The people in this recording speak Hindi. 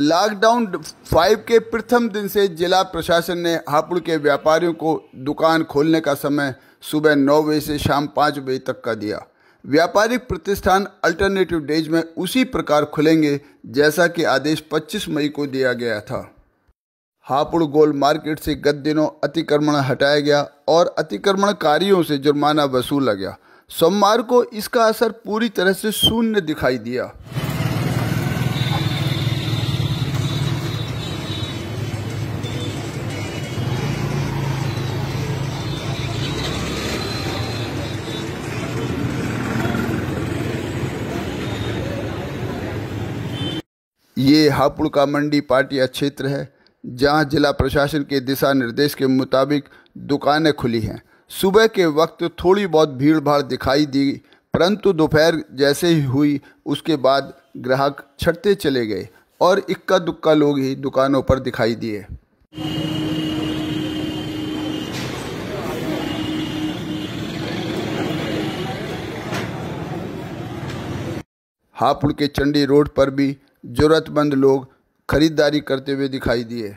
लॉकडाउन फाइव के प्रथम दिन से जिला प्रशासन ने हापुड़ के व्यापारियों को दुकान खोलने का समय सुबह नौ बजे से शाम पाँच बजे तक का दिया। व्यापारिक प्रतिष्ठान अल्टरनेटिव डेज़ में उसी प्रकार खुलेंगे जैसा कि आदेश 25 मई को दिया गया था। हापुड़ गोल मार्केट से गत दिनों अतिक्रमण हटाया गया और अतिक्रमणकारियों से जुर्माना वसूला गया। सोमवार को इसका असर पूरी तरह से शून्य दिखाई दिया। ये हापुड़ का मंडी पाटिया क्षेत्र है, जहाँ जिला प्रशासन के दिशा निर्देश के मुताबिक दुकानें खुली हैं। सुबह के वक्त थोड़ी बहुत भीड़ भाड़ दिखाई दी, परंतु दोपहर जैसे ही हुई, उसके बाद ग्राहक छटते चले गए और इक्का दुक्का लोग ही दुकानों पर दिखाई दिए। हापुड़ के चंडी रोड पर भी ज़रूरतमंद लोग खरीदारी करते हुए दिखाई दिए।